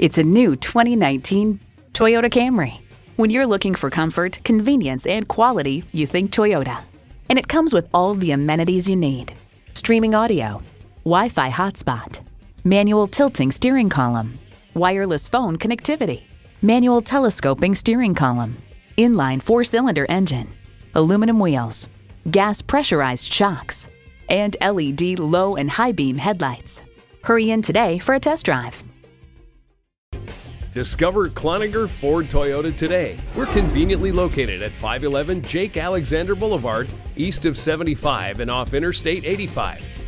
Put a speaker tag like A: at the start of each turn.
A: It's a new 2019 Toyota Camry. When you're looking for comfort, convenience, and quality, you think Toyota. And it comes with all the amenities you need streaming audio, Wi Fi hotspot, manual tilting steering column, wireless phone connectivity, manual telescoping steering column, inline four cylinder engine, aluminum wheels, gas pressurized shocks, and LED low and high beam headlights. Hurry in today for a test drive.
B: Discover Cloninger Ford Toyota today. We're conveniently located at 511 Jake Alexander Boulevard, east of 75 and off Interstate 85.